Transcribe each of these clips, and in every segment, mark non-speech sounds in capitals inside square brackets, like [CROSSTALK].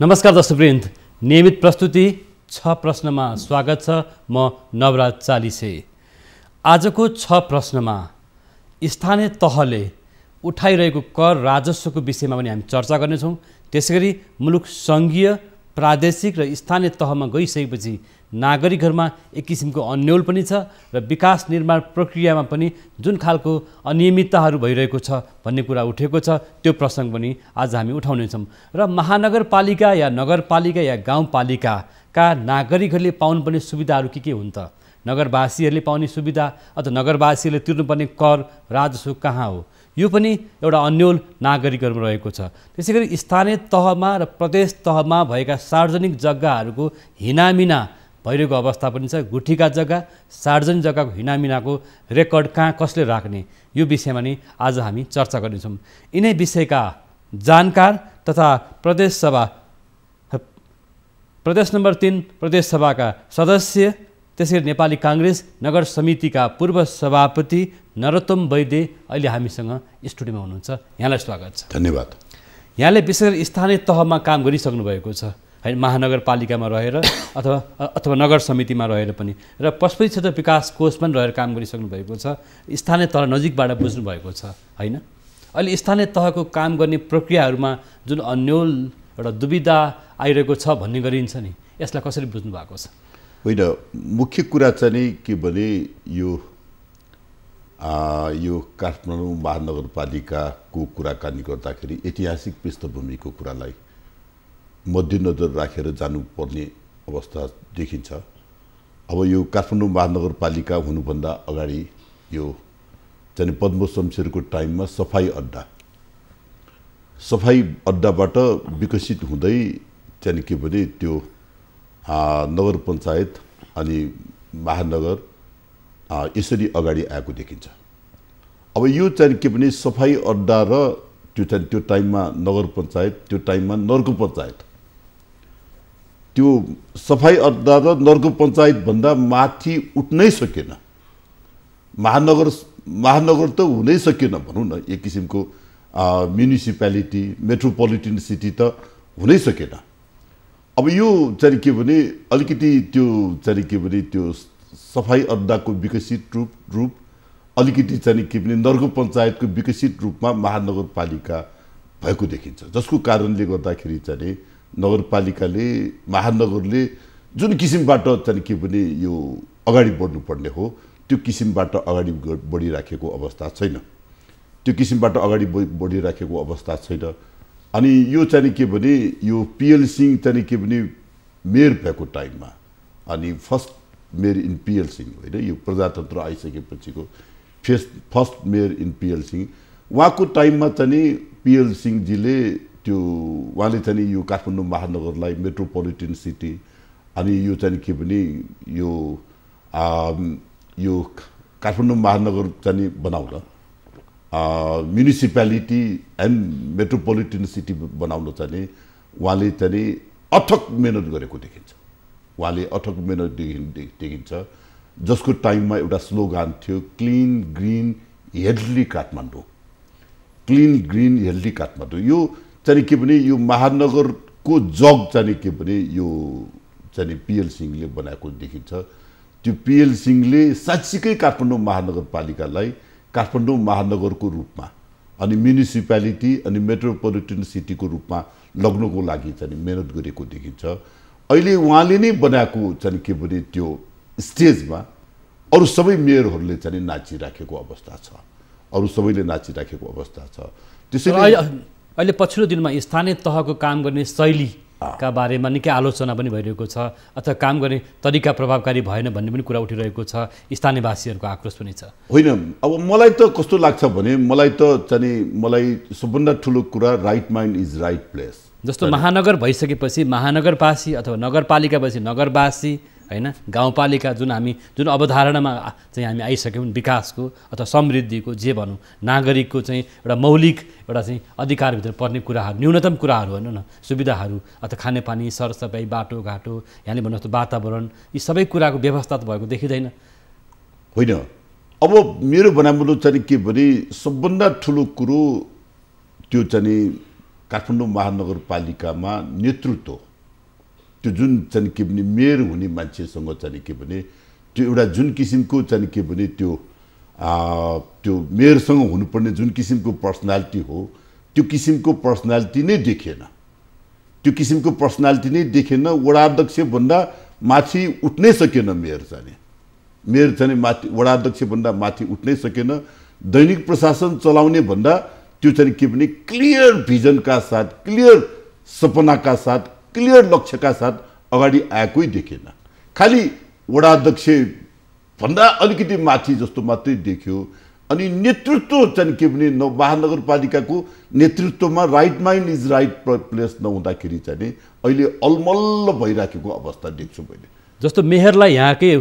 नमस्कार दर्शकवृन्द नियमित प्रस्तुति छ प्रश्नमा स्वागत छ म नवराज चालिसे। आजको छ प्रश्नमा स्थानीय तहले उठाइरहेको कर राजस्वको विषयमा पनि हामी चर्चा गर्नेछौँ। त्यसै गरी मुलुक सङ्घीय प्रादेशिक र स्थानीय तहमा गइसकेपछि नागरिकहरूमा एक किसिमको अन्यल पनि छ र विकास निर्माण प्रक्रियामा पनि जुन खालको अनियमितताहरू भइरहेको छ भन्ने कुरा उठेको छ त्यो प्रसङ्ग पनि आज हामी उठाउनेछौँ। र महानगरपालिका या नगरपालिका या गाउँपालिकाका नागरिकहरूले पाउनुपर्ने सुविधाहरू के के हुन् त? नगरवासीहरूले पाउने सुविधा अथवा नगरवासीहरूले तिर्नुपर्ने कर राजस्व कहाँ हो? यो पनि एउटा अन्यल नागरिकहरूमा रहेको छ। त्यसै गरी स्थानीय तहमा र प्रदेश तहमा भएका सार्वजनिक जग्गाहरूको हिनामिना भइरहेको अवस्था पनि छ। गुठीका जग्गा सार्वजनिक जग्गाको हिनामिनाको रेकर्ड कहाँ कसले राख्ने? यो विषयमा नि आज हामी चर्चा गर्नेछौँ। यिनै विषयका जानकार तथा प्रदेशसभा प्रदेश नम्बर तिन प्रदेशसभाका सदस्य त्यसै गरी नेपाली काङ्ग्रेस नगर समितिका पूर्व सभापति नरोत्तम वैद्य अहिले हामीसँग स्टुडियोमा हुनुहुन्छ। यहाँलाई स्वागत छ। धन्यवाद। यहाँले विशेष गरी स्थानीय तहमा काम गरिसक्नु भएको छ। होइन महानगरपालिकामा रहेर [COUGHS] अथवा अथवा नगर समितिमा रहेर पनि। र पशुपति क्षेत्र विकास कोष पनि रहेर काम गरिसक्नु भएको छ। स्थानीय तह नजिकबाट बुझ्नु भएको छ। होइन? अहिले स्थानीय तहको काम गर्ने प्रक्रियाहरूमा जुन अन्यल एउटा दुविधा आइरहेको छ भन्ने गरिन्छ नि यसलाई कसरी बुझ्नु भएको छ? होइन मुख्य कुरा चाहिँ के भने यो यो काठमाडौँ महानगरपालिकाको कुराकानी गर्दाखेरि ऐतिहासिक पृष्ठभूमिको कुरालाई मध्यनजर राखेर जानुपर्ने अवस्था देखिन्छ। अब यो काठमाडौँ महानगरपालिका हुनुभन्दा अगाडि यो चाहिँ पद्म शमशेरको टाइममा सफाइ अड्डा सफाइ अड्डाबाट विकसित हुँदै चाहिँ के भने त्यो नगर पञ्चायत अनि महानगर यसरी अगाडि आएको देखिन्छ। अब यो चाहिँ के भने सफाइ अड्डा र त्यो चाहिँ त्यो टाइममा नगर पञ्चायत त्यो टाइममा नर्को पञ्चायत। त्यो सफाइ अड्डा र नर्को पञ्चायतभन्दा माथि उठ्नै सकेन। महानगर महानगर त हुनै सकेन भनौँ न एक किसिमको म्युनिसिपालिटी मेट्रोपोलिटन सिटी त हुनै सकेन। अब यो चाहिँ के भने अलिकति त्यो चाहिँ के भने त्यो सफाइ अड्डाको विकसित रूप रूप अलिकति चाहिँ के भने नर्को पञ्चायतको विकसित रूपमा महानगरपालिका भएको देखिन्छ। जसको कारणले गर्दाखेरि चाहिँ नगरपालिकाले महानगरले जुन किसिमबाट चाहिँ के भने यो अगाडि बढ्नुपर्ने हो त्यो किसिमबाट अगाडि बढिराखेको अवस्था छैन। त्यो किसिमबाट अगाडि बढिराखेको अवस्था छैन। अनि यो चाहिँ के भने यो पिएल सिंह चाहिँ के भने मेयर भएको टाइममा अनि first mayor in P L Singh होइन? यो प्रजातन्त्र आइसकेपछिको phase first mayor in P L Singh उहाँको टाइममा चाहिँ पिएल सिंहजीले त्यो उहाँले चाहिँ यो काठमाडौँ महानगरलाई मेट्रोपोलिटन सिटी अनि यो चाहिँ के भने यो यो काठमाडौँ महानगर चाहिँ बनाउन म्युनिसिपालिटी एन्ड मेट्रोपोलिटन सिटी बनाउन चाहिँ उहाँले चाहिँ अथक मेहनत गरेको देखिन्छ। उहाँले अथक मेहनत देखि देखिन्छ। जसको टाइममा एउटा स्लोगान थियो clean green healthy Kathmandu. Clean green healthy Kathmandu. यो चाहिँ के भने यो महानगरको जग चाहिँ के भने यो चाहिँ पिएल सिंहले बनाएको देखिन्छ। त्यो पिएल सिंहले साँच्चीकै काठमाडौँ महानगरपालिकालाई काठमाडौँ महानगरको रूपमा अनि म्युनिसिपालिटी अनि मेट्रोपोलिटन सिटीको रूपमा लग्नको लागि चाहिँ मिहिनेत गरेको देखिन्छ। अहिले उहाँले नै बनाएको चाहिँ के भने त्यो स्टेजमा अरू सबै मेयरहरूले चाहिँ नाचिराखेको अवस्था छ। अरू सबैले नाचिराखेको अवस्था छ। त्यसैले अहिले पछिल्लो दिनमा स्थानीय तहको काम गर्ने शैली का बारेमा निकै आलोचना पनि भइरहेको छ अथवा काम गर्ने तरिका प्रभावकारी भएन भन्ने पनि कुरा उठिरहेको छ स्थानीयवासीहरूको आक्रोश पनि छ। होइन अब मलाई त कस्तो लाग्छ भने मलाई त चाहिँ मलाई सबभन्दा ठुलो कुरा right mind is right place जस्तो महानगर भइसकेपछि महानगरवासी अथवा नगरपालिका भएपछि नगरवासी होइन? गाउँपालिका जुन हामी जुन अवधारणामा चाहिँ हामी आइसक्यौँ विकासको अथवा समृद्धिको जे भनौँ नागरिकको चाहिँ एउटा मौलिक एउटा चाहिँ अधिकारभित्र पर्ने कुराहरू न्यूनतम कुराहरू भनौँ न? सुविधाहरू अथवा खानेपानी सरसफाइ बाटोघाटो यहाँले भन्नु जस्तो वातावरण यी सबै कुराको व्यवस्था त भएको देखिँदैन। होइन। अब मेरो भनाइमुलो चाहिँ के भने सबभन्दा ठुलो कुरो त्यो चाहिँ काठमाडौँ महानगरपालिकामा नेतृत्व। त्यो जुन चाहिँ के भने मेयर हुने मान्छेसँग चाहिँ के भने त्यो एउटा जुन किसिमको चाहिँ के भने त्यो त्यो मेयरसँग हुनुपर्ने जुन किसिमको पर्सनालिटी हो त्यो किसिमको पर्सनालिटी नै देखिएन त्यो किसिमको पर्सनालिटी नै देखेन वडा अध्यक्षभन्दा माथि उठ्नै सकेन मेयर चाहिँ मेयर चाहिँ माथि वडा अध्यक्षभन्दा माथि उठ्नै सकेन दैनिक प्रशासन चलाउने भन्दा त्यो चाहिँ के भने क्लियर भिजनका साथ क्लियर सपनाका साथ क्लियर लक्ष्यका साथ अगाडि आएकै देखेन। खालि वडा अध्यक्ष भन्दा अलिकति माथि जस्तो मात्रै देखियो अनि नेतृत्व चाहिँ के भने न महानगरपालिकाको नेतृत्वमा right mind is right place नहुँदाखेरि चाहिँ अहिले अलमल्ल भइराखेको अवस्था देख्छु मैले। जस्तो मेयरलाई यहाँकै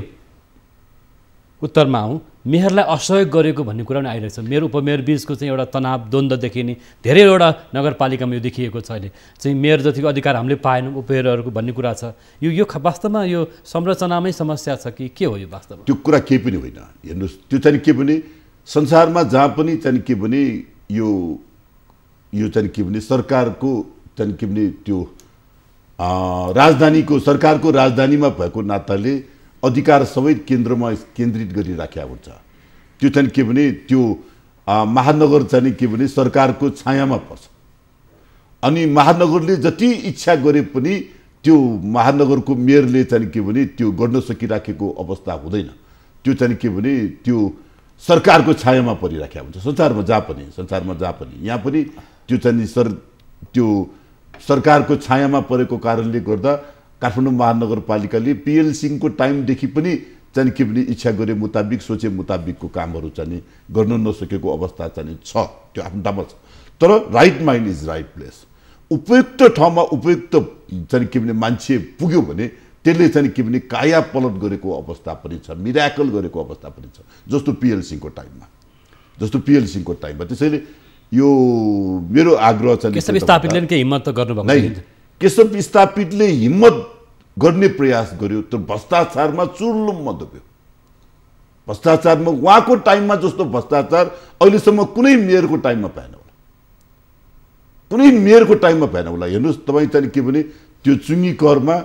उत्तरमा आउँ मेयरलाई असहयोग गरेको भन्ने कुरा पनि आइरहेको छ। मेयर उपमेयर बिचको चाहिँ एउटा तनाव द्वन्द्व देखिने धेरैवटा नगरपालिकामा यो देखिएको छ अहिले। चाहिँ मेयर जतिको अधिकार हामीले पाएनौँ उपमेयरहरूको भन्ने कुरा छ। यो यो वास्तवमा यो संरचनामै समस्या छ कि के हो यो वास्तवमा? त्यो कुरा केही पनि होइन। हेर्नुहोस् त्यो चाहिँ के भने संसारमा जहाँ पनि चाहिँ के भने यो यो चाहिँ के भने सरकारको चाहिँ के भने त्यो राजधानीको सरकारको राजधानीमा भएको नाताले अधिकार सबै केन्द्रमा केन्द्रित गरिराखेका हुन्छ। त्यो चाहिँ के भने त्यो महानगर चाहिँ के भने सरकारको छायामा पर्छ। अनि महानगरले जति इच्छा गरे पनि त्यो महानगरको मेयरले चाहिँ के भने त्यो गर्न सकिराखेको अवस्था हुँदैन। त्यो चाहिँ के भने त्यो सरकारको छायामा परिराखेको हुन्छ। संसारमा जहाँ पनि संसारमा जहाँ पनि। यहाँ पनि त्यो चाहिँ सर त्यो सरकारको छायामा परेको कारणले गर्दा काठमाडौँ महानगरपालिकाले पिएल सिंहको टाइमदेखि पनि चाहिँ के भने इच्छा गरे मुताबिक सोचे मुताबिकको कामहरू चाहिँ गर्न नसकेको अवस्था चाहिँ छ। त्यो आफ्नो ठाउँमा छ। तर right mind is right place उपयुक्त ठाउँमा उपयुक्त चाहिँ के भने मान्छे पुग्यो भने त्यसले चाहिँ के भने काया पलट गरेको अवस्था पनि छ मिराकल गरेको अवस्था पनि छ जस्तो पिएल सिंहको टाइममा। जस्तो पिएल सिंहको टाइममा। त्यसैले यो मेरो आग्रह चाहिँ केशव स्थापितले हिम्मत त गर्नुभएको। केशव स्थापितले हिम्मत गर्ने प्रयास गर्यो तर भ्रष्टाचारमा चुर्लुम्म डुब्यो भ्रष्टाचारमा उहाँको टाइममा जस्तो भ्रष्टाचार अहिलेसम्म कुनै मेयरको टाइममा पाएन होला। कुनै मेयरको टाइममा पाएन होला। हेर्नुहोस् तपाईँ चाहिँ के भने त्यो चुङ्गी करमा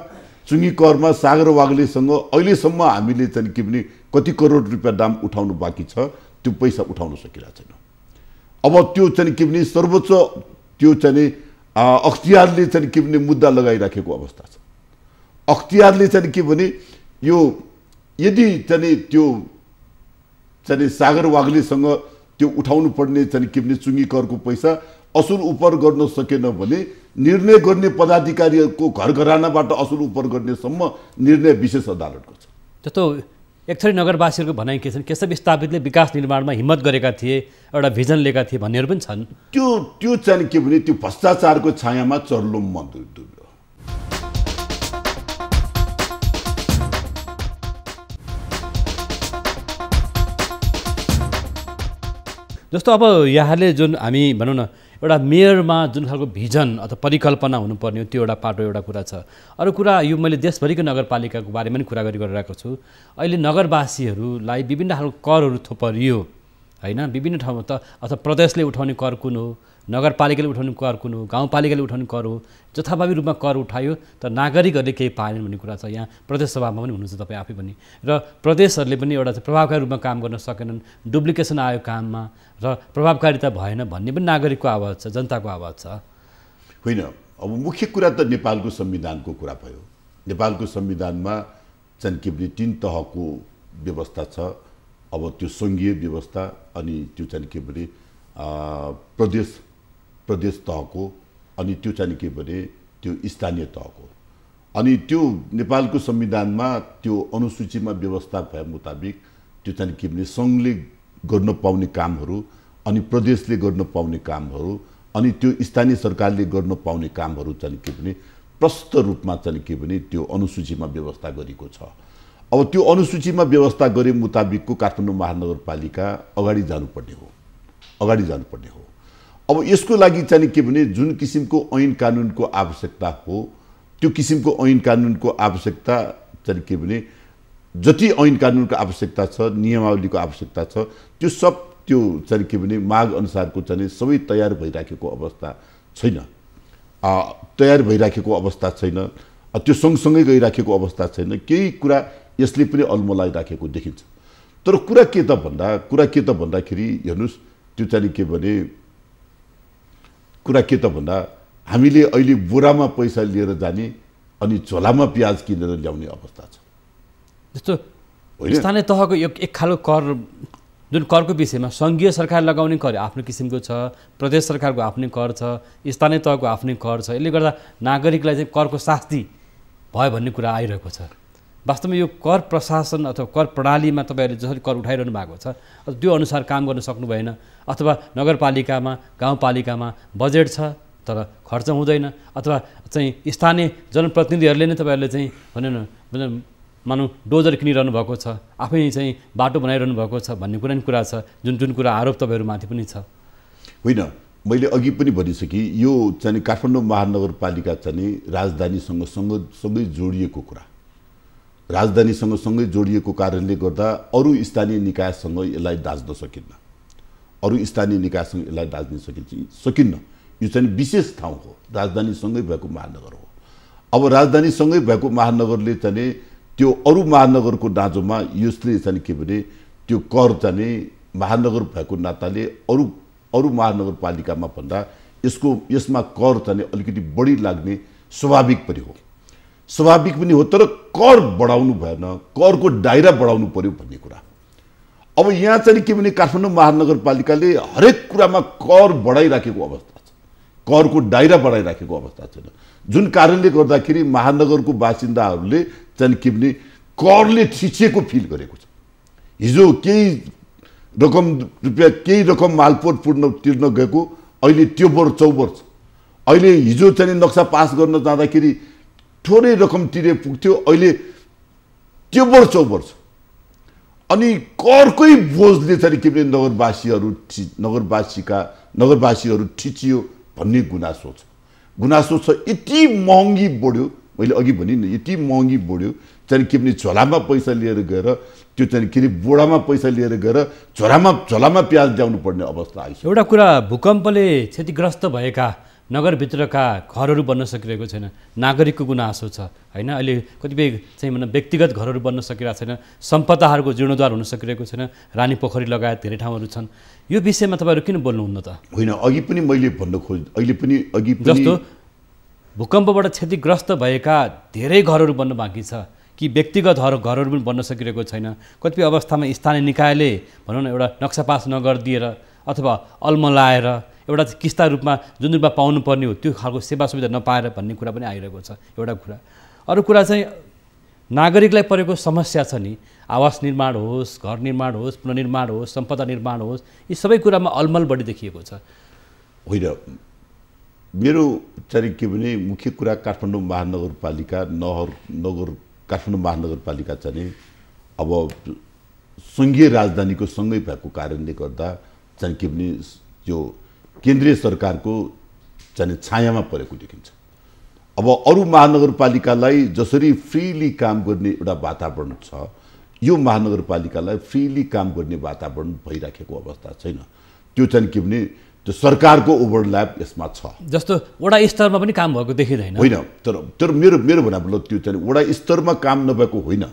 चुङ्गी करमा सागर वाग्लेसँग अहिलेसम्म हामीले चाहिँ के भने कति करोड रुपियाँ दाम उठाउनु बाँकी छ त्यो पैसा उठाउन सकिरहेको छैन। अब त्यो चाहिँ के भने सर्वोच्च त्यो चाहिँ अख्तियारले चाहिँ के भने मुद्दा लगाइराखेको अवस्था छ। अख्तियारले चाहिँ के भने यो यदि चाहिँ त्यो चाहिँ सागर वाग्लेसँग त्यो उठाउनु पर्ने चाहिँ के भने चुङ्गी करको पैसा असुल उपर गर्न सकेन भने निर्णय गर्ने पदाधिकारीहरूको घर घरानाबाट असुल उपर गर्नेसम्म निर्णय विशेष अदालतको छ। जस्तो एक थरी नगरवासीहरूको भनाइ के छन् केशव स्थापितले विकास निर्माणमा हिम्मत गरेका थिए एउटा भिजन लिएका थिए भन्नेहरू पनि छन्। त्यो त्यो चाहिँ के भने त्यो भ्रष्टाचारको छायामा चर्लुम्म डु- जस्तो अब यहाँले जुन हामी भनौँ न एउटा मेयरमा जुन खालको भिजन अथवा परिकल्पना हुनुपर्ने हो त्यो एउटा पाटो एउटा कुरा छ। अरू कुरा यो मैले देशभरिको नगरपालिकाको बारेमा पनि कुरा गरि गरिरहेको छु। अहिले नगरवासीहरूलाई विभिन्न खालको करहरू थोपरियो। होइन? विभिन्न ठाउँमा त अथवा प्रदेशले उठाउने कर कुन हो? नगरपालिकाले उठाउने कर कुन हो? गाउँपालिकाले उठाउने कर हो? जथाभावी रूपमा कर उठायो तर नागरिकहरूले केही पाएनन् भन्ने कुरा छ यहाँ प्रदेश सभामा पनि हुनुहुन्छ तपाईँ आफै पनि। र प्रदेशहरूले पनि एउटा प्रभावकारी रूपमा काम गर्न सकेनन्। डुप्लिकेसन आयो काममा र प्रभावकारिता भएन भन्ने पनि नागरिकको आवाज छ जनताको आवाज छ। होइन। अब मुख्य कुरा त नेपालको संविधानको कुरा भयो। नेपालको संविधानमा भने तिन तहको व्यवस्था छ। अब त्यो सङ्घीय व्यवस्था अनि त्यो चाहिँ के भने प्रदेश प्रदेश तहको अनि त्यो चाहिँ के भने त्यो स्थानीय तहको। अनि त्यो नेपालको संविधानमा त्यो अनुसूचीमा व्यवस्था भए मुताबिक त्यो चाहिँ के भने सङ्घले गर्न पाउने कामहरू अनि प्रदेशले गर्न पाउने कामहरू अनि त्यो स्थानीय सरकारले गर्न पाउने कामहरू चाहिँ के भने प्रष्ट रूपमा चाहिँ के भने त्यो अनुसूचीमा व्यवस्था गरेको छ। अब त्यो अनुसूचीमा व्यवस्था गरे मुताबिकको काठमाडौँ महानगरपालिका अगाडि जानुपर्ने हो। अगाडि जानुपर्ने हो। अब यसको लागि चाहिँ के भने जुन किसिमको ऐन कानुनको आवश्यकता हो त्यो किसिमको ऐन कानुनको आवश्यकता चाहिँ के भने जति ऐन कानुनको आवश्यकता छ नियमावलीको आवश्यकता छ त्यो सब त्यो चाहिँ के भने माग अनुसारको चाहिँ सबै तयार भइराखेको अवस्था छैन। तयार भइराखेको अवस्था छैन। त्यो सँगसँगै गइराखेको अवस्था छैन। केही कुरा यसले पनि अल्मलाइराखेको देखिन्छ। तर कुरा के त भन्दा कुरा के त भन्दाखेरि हेर्नुहोस् त्यो चाहिँ के भने कुरा के त भन्दा हामीले अहिले बोरामा पैसा लिएर जाने अनि झोलामा प्याज किनेर ल्याउने अवस्था छ। जस्तो होइन? स्थानीय तहको एक एक खालको कर जुन करको विषयमा सङ्घीय सरकार लगाउने कर आफ्नो किसिमको छ प्रदेश सरकारको आफ्नै कर छ स्थानीय तहको आफ्नै कर छ यसले गर्दा नागरिकलाई चाहिँ करको शास्ति भयो भन्ने कुरा आइरहेको छ। वास्तवमा यो कर प्रशासन अथवा कर प्रणालीमा तपाईँहरूले जसरी कर उठाइरहनु भएको छ त्यो अनुसार काम गर्न सक्नु भएन अथवा नगरपालिकामा गाउँपालिकामा बजेट छ तर खर्च हुँदैन अथवा चाहिँ स्थानीय जनप्रतिनिधिहरूले नै तपाईँहरूले चाहिँ भनौँ न मानौँ डोजर किनिरहनु भएको छ आफै चाहिँ बाटो बनाइरहनु भएको छ भन्ने कुरा नि कुरा छ जुन जुन कुरा आरोप तपाईँहरूमाथि पनि छ। होइन मैले अघि पनि भनिसकेँ यो चाहिँ काठमाडौँ महानगरपालिका चाहिँ राजधानीसँग सँग सँगै जोडिएको कुरा। राजधानीसँग सँगै जोडिएको कारणले गर्दा अरू स्थानीय निकायसँग यसलाई दाच्न सकिन्न। अरू स्थानीय निकायसँग यसलाई दाच्न सकिन्छ सकिन्न। यो चाहिँ विशेष ठाउँ हो। राजधानीसँगै भएको महानगर हो। अब राजधानीसँगै भएको महानगरले चाहिँ त्यो अरू महानगरको दाँजोमा यसले चाहिँ के भने त्यो कर चाहिँ महानगर भएको नाताले अरू अरू महानगरपालिकामा भन्दा यसको यसमा कर चाहिँ अलिकति बढी लाग्ने स्वाभाविक पनि हो। स्वाभाविक पनि हो तर कर बढाउनु भएन करको दायरा बढाउनु पर्यो भन्ने कुरा। अब यहाँ चाहिँ के भने काठमाडौँ महानगरपालिकाले हरेक कुरामा कर बढाइराखेको अवस्था छ। करको दायरा बढाइराखेको अवस्था छैन। जुन कारणले गर्दाखेरि महानगरको बासिन्दाहरूले चाहिँ के भने करले छिचिएको फिल गरेको छ। हिजो केही रकम रुपियाँ केही रकम मालपोत पुर्न तिर्न गएको अहिले त्यो बर चौबर छ। अहिले हिजो चाहिँ नक्सा पास गर्न जाँदाखेरि थोरै रकम तिरे पुग्थ्यो अहिले त्यो चौबर छ अनि करकै बोझले चाहिँ के भने नगरवासीहरू नगरवासीका नगरवासीहरू ठिचियो भन्ने गुनासो छ। गुनासो छ यति महँगी बढ्यो मैले अघि भने यति महँगी बढ्यो चाहिँ के भने झोलामा पैसा लिएर गएर त्यो चाहिँ के अरे बोडामा पैसा लिएर गएर झोलामा झोलामा प्याज ल्याउनु पर्ने अवस्था आइसक्यो। एउटा कुरा भूकम्पले क्षतिग्रस्त भएका नगरभित्रका घरहरू बन्न सकिरहेको छैन। नागरिकको गुनासो छ होइन? अहिले कतिपय चाहिँ भनौँ व्यक्तिगत घरहरू बन्न सकिरहेको छैन सम्पदाहरूको जीर्णोद्धार हुन सकिरहेको छैन रानी पोखरी लगायत धेरै ठाउँहरू छन्। यो विषयमा तपाईँहरू किन बोल्नुहुन्न त? होइन अघि पनि मैले भन्न खोज अहिले पनि अघि जस्तो भूकम्पबाट क्षतिग्रस्त भएका धेरै घरहरू बन्न बाँकी छ कि व्यक्तिगत घर घरहरू पनि बन्न सकिरहेको छैन। कतिपय अवस्थामा स्थानीय निकायले भनौँ न एउटा नक्सा पास नगरिदिएर अथवा अल्मलाएर एउटा किस्ता रूपमा जुन रूपमा पाउनुपर्ने हो त्यो खालको सेवा सुविधा नपाएर भन्ने कुरा पनि आइरहेको छ एउटा कुरा। अरू कुरा चाहिँ नागरिकलाई परेको समस्या छ नि आवास निर्माण होस् घर निर्माण होस् पुनर्निर्माण होस् सम्पदा निर्माण होस् यी सबै कुरामा अलमल बढी देखिएको छ। होइन मेरो चाहिँ के भने मुख्य कुरा काठमाडौँ महानगरपालिका नगर नगर काठमाडौँ महानगरपालिका चाहिँ अब सङ्घीय राजधानीको सँगै भएको कारणले गर्दा चाहिँ के भने त्यो केन्द्रीय सरकारको चाहिँ छायामा परेको देखिन्छ। अब अरू महानगरपालिकालाई जसरी फ्रिली काम गर्ने एउटा वातावरण छ यो महानगरपालिकालाई फ्रिली काम गर्ने वातावरण भइराखेको अवस्था छैन। त्यो चाहिँ के भने त्यो सरकारको ओभरल्याप यसमा छ। जस्तो वडा स्तरमा पनि काम भएको देखिँदैन। होइन तर तर मेरो मेरो भनाइ मतलब त्यो चाहिँ वडा स्तरमा काम नभएको होइन।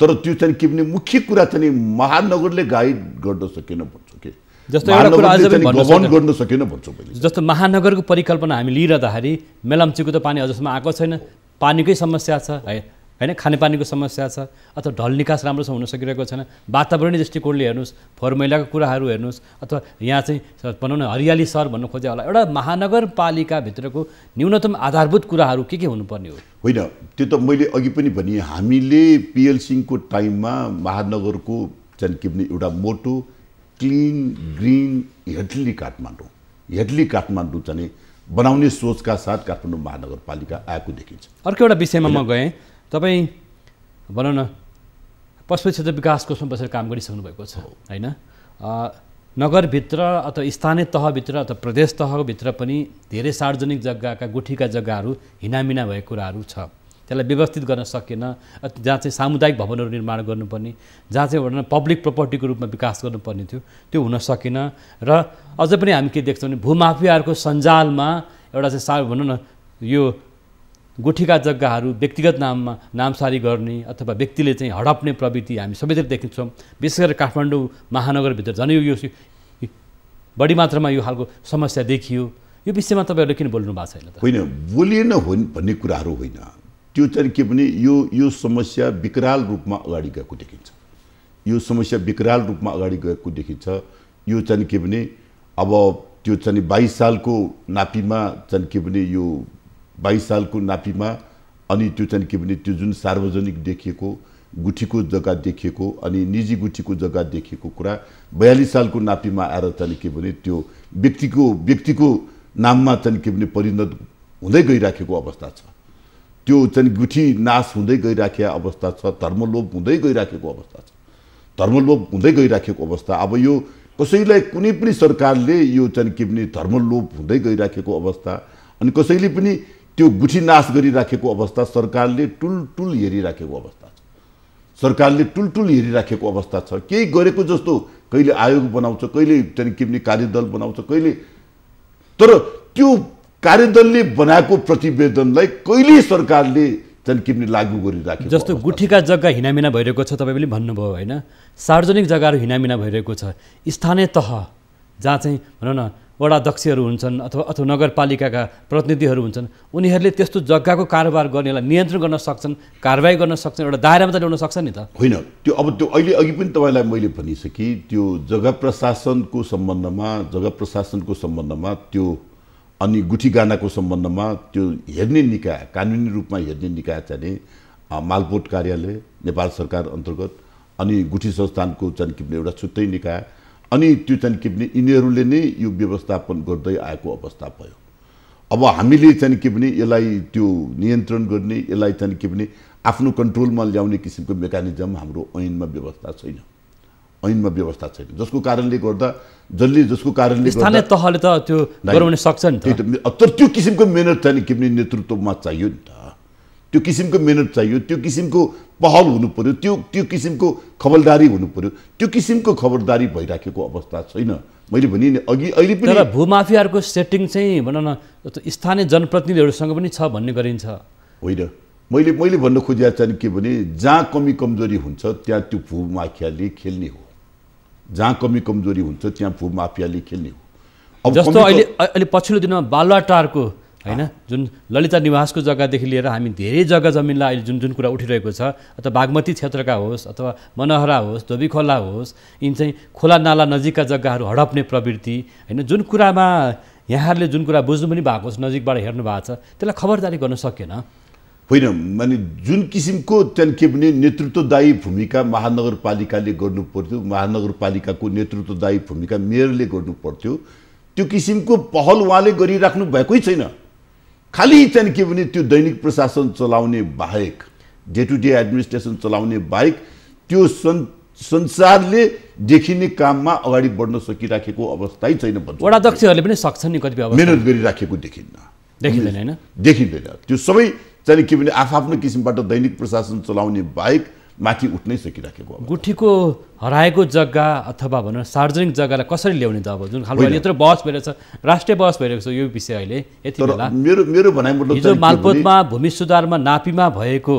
तर त्यो चाहिँ के भने मुख्य कुरा चाहिँ महानगरले गाइड गर्न सकेन भन्छु कि? जस्तो एउटा कुरा अझ पनि। गर्न सकेन भन्छु जस्तो महानगरको परिकल्पना हामी लिइरहँदाखेरि मेलम्चीको त पानी अझसम्म आएको छैन। पानीकै समस्या छ है होइन? खानेपानीको समस्या छ अथवा ढल निकास राम्रोसँग हुन सकिरहेको छैन। वातावरणीय दृष्टिकोणले हेर्नुहोस् फोहोर मैलाको कुराहरू हेर्नुहोस् अथवा यहाँ चाहिँ भनौँ न हरियाली सहर भन्नु खोजे होला। एउटा महानगरपालिकाभित्रको न्यूनतम आधारभूत कुराहरू के के हुनुपर्ने हो? होइन त्यो त मैले अघि पनि भने हामीले पिएल सिंहको टाइममा महानगरको चाहिँ के भने एउटा मोटो क्लिन ग्रिन हेडली काठमाडौँ। हेडली काठमाडौँ चाहिँ बनाउने सोचका साथ काठमाडौँ महानगरपालिका आएको देखिन्छ। अर्को एउटा विषयमा म गएँ। तपाईँ भनौँ न पशु क्षेत्र विकास कोषमा बसेर काम गरिसक्नु भएको छ होइन? नगरभित्र अथवा स्थानीय तहभित्र अथवा प्रदेश तहभित्र पनि धेरै सार्वजनिक जग्गाका गुठीका जग्गाहरू हिनामिना भएको कुराहरू छ। त्यसलाई व्यवस्थित गर्न सकेन। जहाँ चाहिँ सामुदायिक भवनहरू निर्माण गर्नुपर्ने जहाँ चाहिँ न पब्लिक प्रपर्टीको रूपमा विकास गर्नुपर्ने थियो त्यो हुन सकेन। र अझ पनि हामी के देख्छौँ भने भूमाफियाहरूको सञ्जालमा एउटा चाहिँ सा भनौँ न यो गुठीका जग्गाहरू व्यक्तिगत नाममा नामसारी गर्ने अथवा व्यक्तिले चाहिँ हडप्ने प्रवृत्ति हामी सबैतिर देखिन्छौँ। विशेष गरेर काठमाडौँ महानगरभित्र झन् यो बढी मात्रामा यो खालको समस्या देखियो। यो विषयमा तपाईँहरूले किन बोल्नु भएको छैन होइन बोलिएन होइन भन्ने कुराहरू होइन। त्यो चाहिँ के भने यो यो समस्या विकराल रूपमा अगाडि गएको देखिन्छ। यो समस्या विकराल रूपमा अगाडि गएको देखिन्छ। यो चाहिँ के भने अब त्यो चाहिँ बाइस सालको नापीमा चाहिँ के भने यो बाइस सालको नापीमा अनि त्यो चाहिँ के भने त्यो जुन सार्वजनिक देखिएको गुठीको जग्गा देखिएको अनि निजी गुठीको जग्गा देखिएको कुरा बयालिस सालको नापीमा आएर चाहिँ के भने त्यो व्यक्तिको व्यक्तिको नाममा चाहिँ के भने परिणत हुँदै गइराखेको अवस्था छ। त्यो चाहिँ गुठी नाश हुँदै गइराखेको अवस्था छ धर्मलोप हुँदै गइराखेको अवस्था छ। धर्मलोप हुँदै गइराखेको अवस्था। अब यो कसैलाई कुनै पनि सरकारले यो चाहिँ के भने धर्मलोप हुँदै गइराखेको अवस्था अनि कसैले पनि त्यो गुठी नाश गरिराखेको अवस्था सरकारले टुलटुल हेरिराखेको अवस्था छ। सरकारले टुलटुल हेरिराखेको अवस्था छ। केही गरेको जस्तो कहिले आयोग बनाउँछ कहिले चाहिँ के भने कार्यदल बनाउँछ कहिले तर त्यो कार्यदलले बनाएको प्रतिवेदनलाई कहिले सरकारले भने लागू गरिराखेको जस्तो गुठीका जग्गा हिनामिना भइरहेको छ तपाईँ पनि भन्नुभयो होइन? सार्वजनिक जग्गाहरू हिनामिना भइरहेको छ। स्थानीय तह जहाँ चाहिँ भनौँ न वडा अध्यक्षहरू हुन्छन् अथवा अथवा नगरपालिकाका प्रतिनिधिहरू हुन्छन् उनीहरूले त्यस्तो जग्गाको कारोबार गर्नेलाई नियन्त्रण गर्न सक्छन् कारवाही गर्न सक्छन् एउटा दायरामा त ल्याउन सक्छ नि त। होइन त्यो अब त्यो अहिले अघि पनि तपाईँलाई मैले भनिसकेँ त्यो जग्गा प्रशासनको सम्बन्धमा जग्गा प्रशासनको सम्बन्धमा त्यो अनि गुठी गानाको सम्बन्धमा त्यो हेर्ने निकाय कानुनी रूपमा हेर्ने निकाय चाहिँ अ, मालपोत कार्यालय नेपाल सरकार अन्तर्गत अनि गुठी संस्थानको चाहिँ के भने एउटा छुट्टै निकाय अनि त्यो चाहिँ के भने यिनीहरूले नै यो व्यवस्थापन गर्दै आएको अवस्था भयो। अब हामीले चाहिँ के भने यसलाई त्यो नियन्त्रण गर्ने यसलाई चाहिँ के भने आफ्नो कन्ट्रोलमा ल्याउने किसिमको मेकानिजम हाम्रो ऐनमा व्यवस्था छैन। ऐनमा व्यवस्था छैन। जसको कारणले गर्दा जसले जसको कारणले स्थानीय तहले त त्यो गराउन सक्छ नि तर त्यो किसिमको मेहनत चाहिँ के भने नेतृत्वमा चाहियो नि त। त्यो किसिमको मेहनत चाहियो त्यो किसिमको पहल हुनु पर्यो त्यो त्यो किसिमको खबरदारी हुनु पर्यो त्यो किसिमको खबरदारी भइराखेको अवस्था छैन। मैले भने नि अघि अहिले पनि भूमाफियाहरूको सेटिङ चाहिँ भनौँ न स्थानीय जनप्रतिनिधिहरूसँग पनि छ भन्ने गरिन्छ। होइन। मैले मैले भन्न खोजेको चाहिँ के भने जहाँ कमी कमजोरी हुन्छ त्यहाँ त्यो भूमाफियाले खेल्ने हो। जहाँ कमी कमजोरी हुन्छ त्यहाँ भूमाफियाले खेल्ने हो अब जस्तो अहिले अहिले पछिल्लो दिनमा बालुवाटारको होइन जुन ललिता निवासको जग्गादेखि लिएर हामी धेरै जग्गा जमिनलाई अहिले जुन जुन कुरा उठिरहेको छ अथवा बागमती क्षेत्रका होस् अथवा मनहरा होस् धोबी खोला होस् यिन चाहिँ खोला नाला नजिकका जग्गाहरू हडप्ने प्रवृत्ति होइन जुन कुरामा यहाँहरूले जुन कुरा बुझ्नु पनि भएको छ नजिकबाट हेर्नु भएको छ त्यसलाई खबरदारी गर्न सकेन। होइन माने जुन किसिमको त्यहाँ के भने नेतृत्वदायी भूमिका महानगरपालिकाले गर्नु पर्थ्यो महानगरपालिकाको नेतृत्वदायी भूमिका मेयरले गर्नु पर्थ्यो त्यो किसिमको पहल उहाँले गरिराख्नु भएकै छैन। खालि चाहिँ के भने त्यो दैनिक प्रशासन चलाउने बाहेक डे टु डे एडमिनिस्ट्रेसन चलाउने बाहेक त्यो सं संसारले देखिने काममा अगाडि बढ्न सकिराखेको अवस्थै छैन वडा अध्यक्षहरूले पनि सक्छन् नि कतिपय मेहनत गरिराखेको देखिन्न। देखिँदैन होइन? देखिँदैन। त्यो सबै चाहिँ के भने आफ्नो किसिमबाट दैनिक प्रशासन चलाउने बाहेक माथि उठ्नै सकिराखेको गुठीको हराएको जग्गा अथवा भनौँ सार्वजनिक जग्गालाई कसरी ल्याउने त अब जुन खालको यत्रो बहस भइरहेको छ राष्ट्रिय बहस भइरहेको छ यो विषय अहिले यति बेला। मेरो मेरो भनाइ हिजो मालपोतमा भूमि सुधारमा नापीमा भएको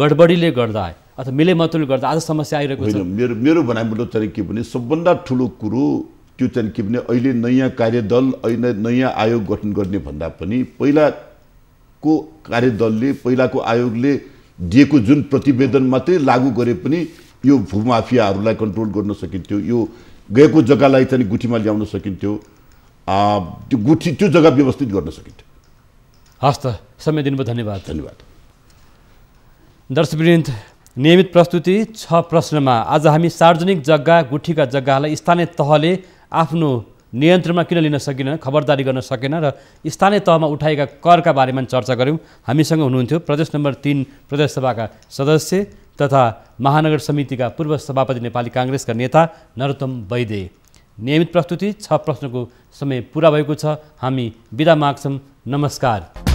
गडबडीले गर्दा अथवा मिलेमतुले गर्दा आज समस्या आइरहेको छ। मेरो मेरो भनाइ मतलब चाहिँ के भने सबभन्दा ठुलो कुरो त्यो चाहिँ के भने अहिले नयाँ कार्यदल अहिले नयाँ आयोग गठन गर्ने भन्दा पनि पहिलाको कार्यदलले पहिलाको आयोगले दिएको जुन प्रतिवेदन मात्रै लागू गरे पनि यो भूमाफियाहरूलाई कन्ट्रोल गर्न सकिन्थ्यो। यो गएको जग्गालाई चाहिँ गुठीमा ल्याउन सकिन्थ्यो। त्यो गुठी त्यो जग्गा व्यवस्थित गर्न सकिन्थ्यो। हस् त समय दिनुभयो धन्यवाद। धन्यवाद। दर्शकवृन्द नियमित प्रस्तुति छ प्रश्नमा। आज हामी सार्वजनिक जग्गा गुठीका जग्गालाई स्थानीय तहले आफ्नो नियन्त्रणमा किन लिन सकेन खबरदारी गर्न सकेन र स्थानीय तहमा उठाएका करका बारेमा चर्चा गऱ्यौँ। हामीसँग हुनुहुन्थ्यो प्रदेश नम्बर तिन प्रदेशसभाका सदस्य तथा महानगर समितिका पूर्व सभापति नेपाली काङ्ग्रेसका नेता नरोत्तम वैद्य। नियमित प्रस्तुति छ प्रश्नको समय पुरा भएको छ। हामी बिदा माग्छौँ। नमस्कार।